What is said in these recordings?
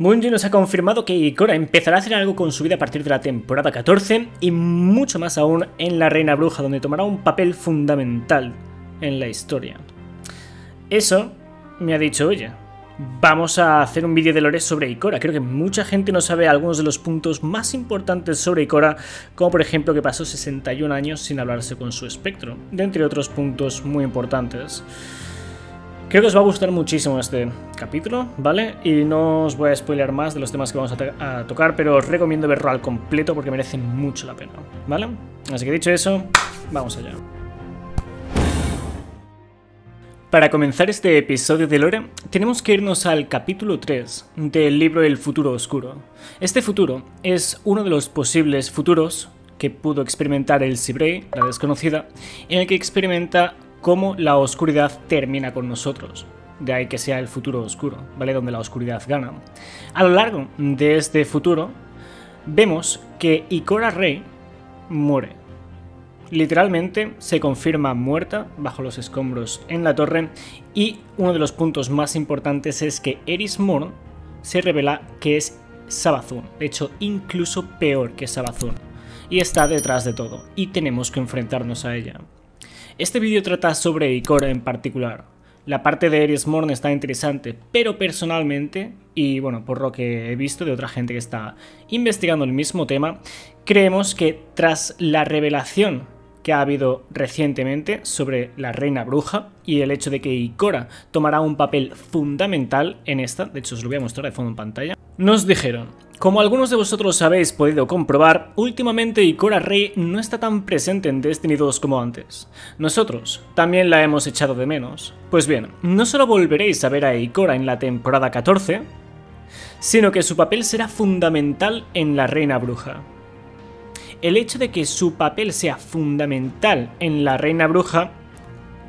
Bungie nos ha confirmado que Ikora empezará a hacer algo con su vida a partir de la temporada 14 y mucho más aún en La Reina Bruja, donde tomará un papel fundamental en la historia. Eso me ha dicho ella. Vamos a hacer un vídeo de lore sobre Ikora. Creo que mucha gente no sabe algunos de los puntos más importantes sobre Ikora, como por ejemplo que pasó 61 años sin hablarse con su espectro, de entre otros puntos muy importantes. Creo que os va a gustar muchísimo este capítulo, ¿vale? Y no os voy a spoilear más de los temas que vamos a, a, tocar, pero os recomiendo verlo al completo porque merece mucho la pena, ¿vale? Así que dicho eso, vamos allá. Para comenzar este episodio de Lore, tenemos que irnos al capítulo 3 del libro El futuro oscuro. Este futuro es uno de los posibles futuros que pudo experimentar el Sibrey, la desconocida, en el que experimenta cómo la oscuridad termina con nosotros. De ahí que sea el futuro oscuro, ¿vale? Donde la oscuridad gana. A lo largo de este futuro, vemos que Ikora Rey muere. Literalmente se confirma muerta bajo los escombros en la torre y uno de los puntos más importantes es que Eris Morn se revela que es Sabazun, de hecho incluso peor que Sabazun, y está detrás de todo y tenemos que enfrentarnos a ella. Este vídeo trata sobre Ikora en particular. La parte de Eris Morn está interesante, pero personalmente, y bueno, por lo que he visto de otra gente que está investigando el mismo tema, creemos que tras la revelación que ha habido recientemente sobre la reina bruja y el hecho de que Ikora tomará un papel fundamental en esta, de hecho os lo voy a mostrar de fondo en pantalla, nos dijeron, como algunos de vosotros habéis podido comprobar, últimamente Ikora Rey no está tan presente en Destiny 2 como antes. Nosotros también la hemos echado de menos. Pues bien, no solo volveréis a ver a Ikora en la temporada 14, sino que su papel será fundamental en la Reina Bruja. El hecho de que su papel sea fundamental en la Reina Bruja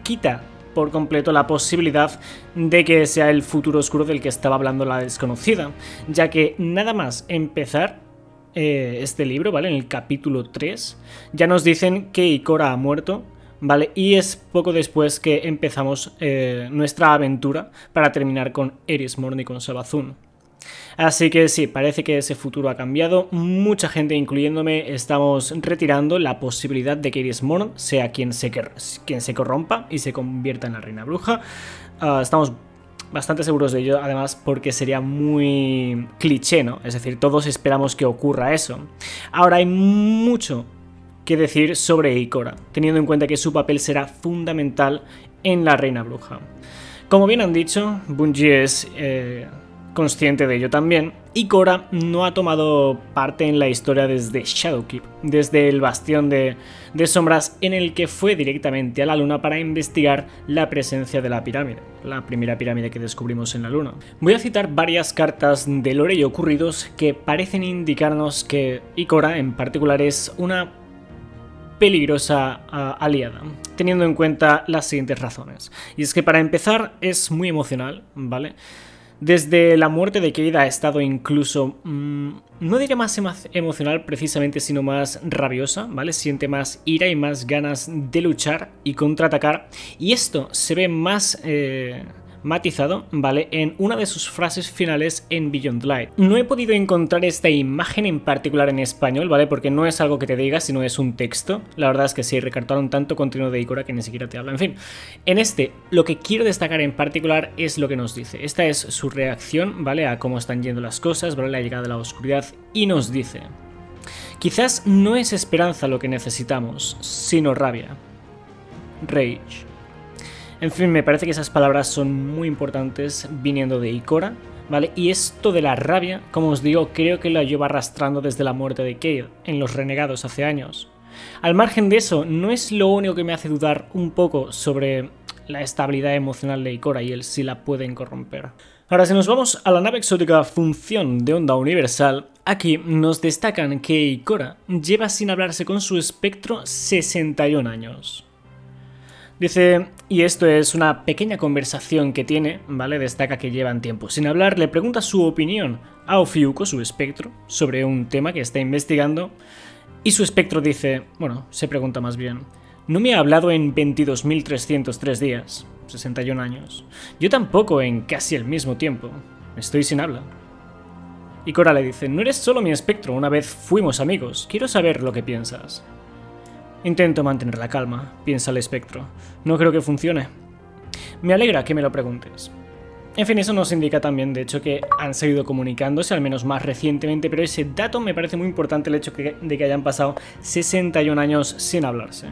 quita por completo la posibilidad de que sea el futuro oscuro del que estaba hablando la desconocida, ya que nada más empezar eh, este libro, ¿vale? En el capítulo 3, ya nos dicen que Ikora ha muerto, ¿vale? Y es poco después que empezamos eh, nuestra aventura para terminar con Eris Morn y con Sabazun. Así que sí, parece que ese futuro ha cambiado. Mucha gente, incluyéndome, estamos retirando la posibilidad de que Iris Morn sea quien se, quien se corrompa y se convierta en la reina bruja. Uh, estamos bastante seguros de ello, además porque sería muy cliché, ¿no? Es decir, todos esperamos que ocurra eso. Ahora hay mucho que decir sobre Ikora, teniendo en cuenta que su papel será fundamental en la reina bruja. Como bien han dicho, Bungie es... Eh, consciente de ello también, y Cora no ha tomado parte en la historia desde Shadowkeep, desde el bastión de, sombras en el que fue directamente a la luna para investigar la presencia de la pirámide, la primera pirámide que descubrimos en la luna. Voy a citar varias cartas de lore y ocurridos que parecen indicarnos que Ikora en particular es una peligrosa aliada, teniendo en cuenta las siguientes razones. Y es que para empezar es muy emocional, ¿vale? Desde la muerte de Keida ha estado incluso, mmm, no diría más emocional precisamente, sino más rabiosa, ¿vale? Siente más ira y más ganas de luchar y contraatacar. Y esto se ve más... Eh, matizado, ¿vale? En una de sus frases finales en Beyond Light. No he podido encontrar esta imagen en particular en español, ¿vale? Porque no es algo que te diga, sino es un texto. La verdad es que sí, recartaron tanto contenido de Ikora que ni siquiera te habla. En fin, en este, lo que quiero destacar en particular es lo que nos dice. Esta es su reacción, ¿vale? A cómo están yendo las cosas, ¿vale? La llegada de la oscuridad y nos dice... Quizás no es esperanza lo que necesitamos, sino rabia. Rage. En fin, me parece que esas palabras son muy importantes viniendo de Ikora, ¿vale? Y esto de la rabia, como os digo, creo que la lleva arrastrando desde la muerte de Cade en Los Renegados hace años. Al margen de eso, no es lo único que me hace dudar un poco sobre la estabilidad emocional de Ikora y el si la pueden corromper. Ahora, si nos vamos a la nave exótica Función de Onda Universal, aquí nos destacan que Ikora lleva sin hablarse con su espectro 61 años. Dice, y esto es una pequeña conversación que tiene, ¿vale? Destaca que llevan tiempo sin hablar, le pregunta su opinión a Ofiuco, su espectro, sobre un tema que está investigando, y su espectro dice, bueno, se pregunta más bien, no me ha hablado en 22.303 días, 61 años. Yo tampoco en casi el mismo tiempo. Estoy sin habla. Y Cora le dice, no eres solo mi espectro, una vez fuimos amigos, quiero saber lo que piensas. Intento mantener la calma, piensa el espectro. No creo que funcione. Me alegra que me lo preguntes. En fin, eso nos indica también, de hecho, que han seguido comunicándose, al menos más recientemente, pero ese dato me parece muy importante el hecho de que hayan pasado 61 años sin hablarse.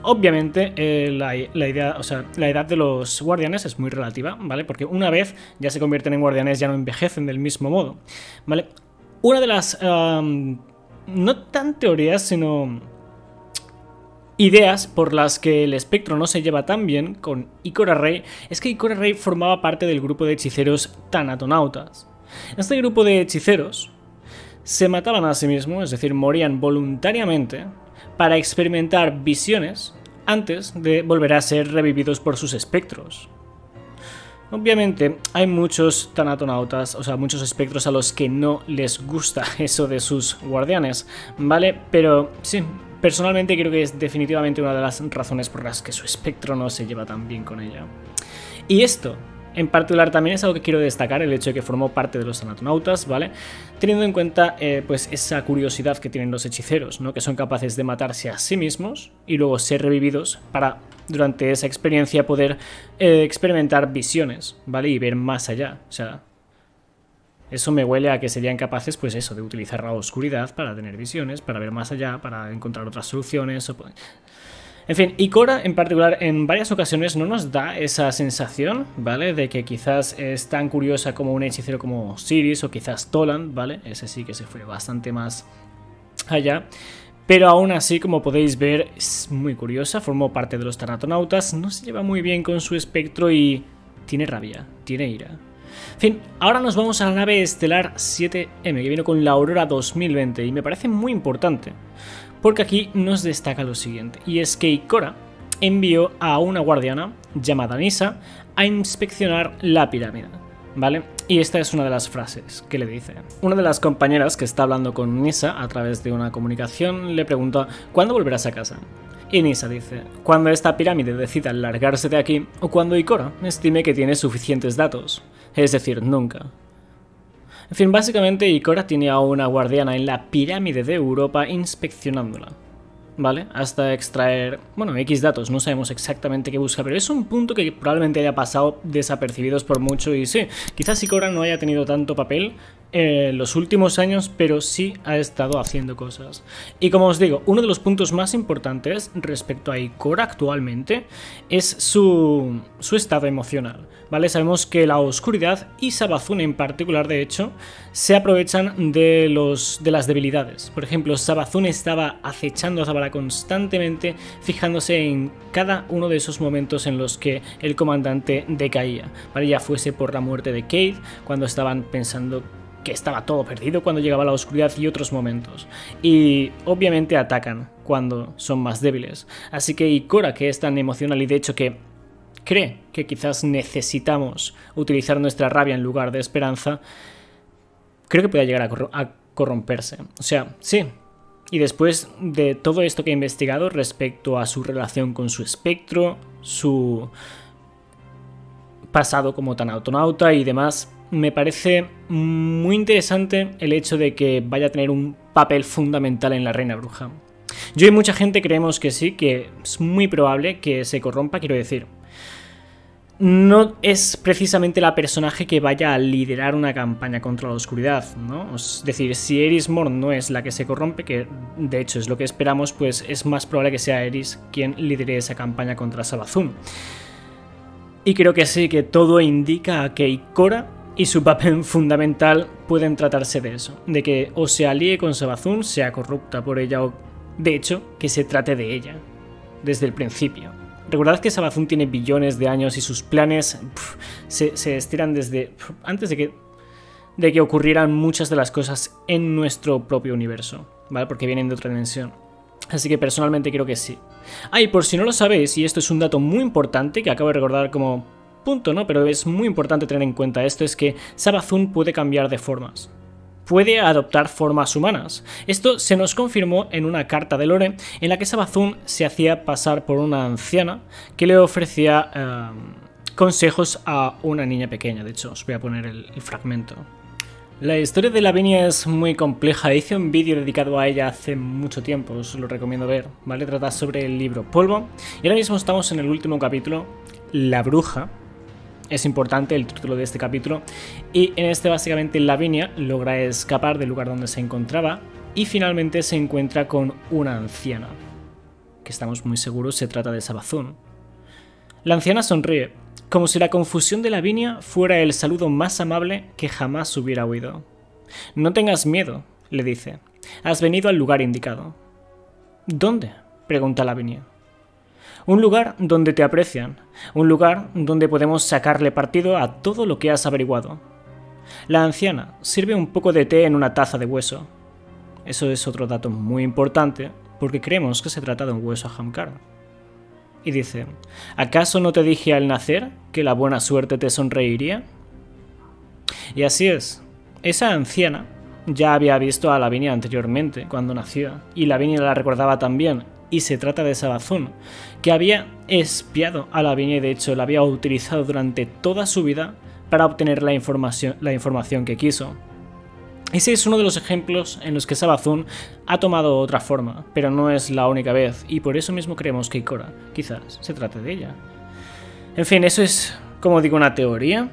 Obviamente, eh, la, idea, o sea, la edad de los guardianes es muy relativa, ¿vale? Porque una vez ya se convierten en guardianes, ya no envejecen del mismo modo, ¿vale? Una de las... no tan teorías, sino ideas por las que el espectro no se lleva tan bien con Ikora Rey es que Ikora Rey formaba parte del grupo de hechiceros Tanatonautas. Este grupo de hechiceros se mataban a sí mismos, es decir, morían voluntariamente para experimentar visiones antes de volver a ser revividos por sus espectros. Obviamente hay muchos tanatonautas, o sea, muchos espectros a los que no les gusta eso de sus guardianes, ¿vale? Pero sí, Personalmente creo que es definitivamente una de las razones por las que su espectro no se lleva tan bien con ella. Y esto, en particular, también es algo que quiero destacar, el hecho de que formó parte de los anatonautas, ¿vale? Teniendo en cuenta, eh, pues, esa curiosidad que tienen los hechiceros, ¿no? Que son capaces de matarse a sí mismos y luego ser revividos para, durante esa experiencia, poder eh, experimentar visiones, ¿vale? Y ver más allá. O sea, eso me huele a que serían capaces, pues eso, de utilizar la oscuridad para tener visiones, para ver más allá, para encontrar otras soluciones. En fin, y Cora en particular en varias ocasiones no nos da esa sensación, ¿vale? De que quizás es tan curiosa como un hechicero como Siris o quizás Toland, ¿vale? Ese sí que se fue bastante más allá. Pero aún así, como podéis ver, es muy curiosa, formó parte de los Tanatonautas, no se lleva muy bien con su espectro y tiene rabia, tiene ira. En fin, ahora nos vamos a la nave estelar 7M que viene con la Aurora 2020 y me parece muy importante porque aquí nos destaca lo siguiente y es que Ikora envió a una guardiana llamada Nisa a inspeccionar la pirámide. ¿Vale? Y esta es una de las frases que le dice. Una de las compañeras que está hablando con Nisa a través de una comunicación le pregunta ¿Cuándo volverás a casa? Y Nisa dice, cuando esta pirámide decida largarse de aquí o cuando Ikora estime que tiene suficientes datos es decir, nunca. En fin, básicamente Ikora tiene a una guardiana en la pirámide de Europa inspeccionándola. ¿Vale? Hasta extraer, bueno, X datos, no sabemos exactamente qué busca, pero es un punto que probablemente haya pasado desapercibidos por mucho y sí, quizás Ikora no haya tenido tanto papel, en los últimos años, pero sí ha estado haciendo cosas. Y como os digo, uno de los puntos más importantes respecto a Ikora actualmente es su, su estado emocional. ¿Vale? Sabemos que la oscuridad y Sabazun en particular, de hecho, se aprovechan de, los, de las debilidades. Por ejemplo, Sabazun estaba acechando a Zabara constantemente, fijándose en cada uno de esos momentos en los que el comandante decaía. ¿Vale? Ya fuese por la muerte de Kate, cuando estaban pensando que estaba todo perdido cuando llegaba la oscuridad y otros momentos. Y obviamente atacan cuando son más débiles. Así que Ikora, que es tan emocional y de hecho que cree que quizás necesitamos utilizar nuestra rabia en lugar de esperanza, creo que puede llegar a, a corromperse. O sea, sí. Y después de todo esto que he investigado respecto a su relación con su espectro, su pasado como tan autonauta y demás, me parece muy interesante el hecho de que vaya a tener un papel fundamental en la Reina Bruja. Yo y mucha gente creemos que sí, que es muy probable que se corrompa, quiero decir. No es precisamente la personaje que vaya a liderar una campaña contra la oscuridad, ¿no? Es decir, si Eris Morn no es la que se corrompe, que de hecho es lo que esperamos, pues es más probable que sea Eris quien lidere esa campaña contra Sabazun. Y creo que sí, que todo indica que Ikora y su papel fundamental pueden tratarse de eso, de que o se alíe con Sabazun, sea corrupta por ella o, de hecho, que se trate de ella, desde el principio. Recordad que Sabazun tiene billones de años y sus planes se, estiran desde antes de que, de que ocurrieran muchas de las cosas en nuestro propio universo, ¿vale? Porque vienen de otra dimensión. Así que personalmente creo que sí. Ah, y por si no lo sabéis, y esto es un dato muy importante que acabo de recordar como punto, ¿no? Pero es muy importante tener en cuenta esto, es que Sabazun puede cambiar de formas. Puede adoptar formas humanas. Esto se nos confirmó en una carta de Lore en la que Sabazun se hacía pasar por una anciana que le ofrecía em, consejos a una niña pequeña. De hecho, os voy a poner el, fragmento. La historia de Lavinia es muy compleja. Hice un vídeo dedicado a ella hace mucho tiempo, os lo recomiendo ver, ¿vale? Trata sobre el libro Polvo. Y ahora mismo estamos en el último capítulo, La Bruja. Es importante el título de este capítulo. Y en este básicamente Lavinia logra escapar del lugar donde se encontraba y finalmente se encuentra con una anciana. Que estamos muy seguros se trata de Sabazón. La anciana sonríe como si la confusión de Lavinia fuera el saludo más amable que jamás hubiera oído. No tengas miedo, le dice. Has venido al lugar indicado. ¿Dónde? pregunta Lavinia. Un lugar donde te aprecian, un lugar donde podemos sacarle partido a todo lo que has averiguado. La anciana sirve un poco de té en una taza de hueso. Eso es otro dato muy importante, porque creemos que se trata de un hueso Hamkar y dice, ¿acaso no te dije al nacer que la buena suerte te sonreiría? Y así es, esa anciana ya había visto a Lavinia anteriormente, cuando nació, y Lavinia la recordaba también, y se trata de Sabazón, que había espiado a Lavinia y de hecho la había utilizado durante toda su vida para obtener la información, la información que quiso. Ese es uno de los ejemplos en los que Sabazun ha tomado otra forma, pero no es la única vez, y por eso mismo creemos que Ikora quizás se trate de ella. En fin, eso es, como digo, una teoría,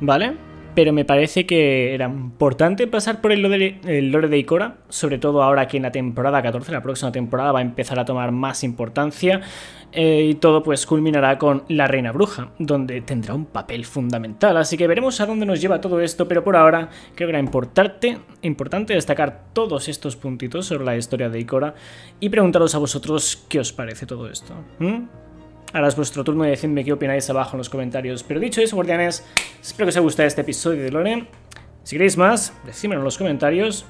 ¿vale? Pero me parece que era importante pasar por el lore, de Ikora, sobre todo ahora que en la temporada 14, la próxima temporada, va a empezar a tomar más importancia eh, y todo pues culminará con la Reina Bruja, donde tendrá un papel fundamental, así que veremos a dónde nos lleva todo esto, pero por ahora creo que era importante, importante destacar todos estos puntitos sobre la historia de Ikora y preguntaros a vosotros qué os parece todo esto. Ahora es vuestro turno de decirme qué opináis abajo en los comentarios. Pero dicho eso, guardianes, espero que os haya gustado este episodio de Lore. Si queréis más, decídmelo en los comentarios.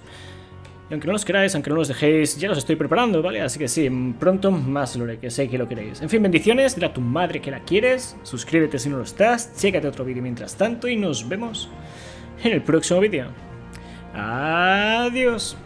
Y aunque no los queráis, aunque no los dejéis, ya los estoy preparando, ¿vale? Así que sí, pronto más Lore, que sé que lo queréis. En fin, bendiciones, dile a tu madre que la quieres, suscríbete si no lo estás, chécate otro vídeo mientras tanto y nos vemos en el próximo vídeo. Adiós.